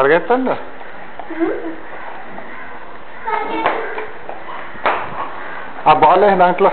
పరిగెత్తండి ఆ బాల్ ఏ దాంట్లో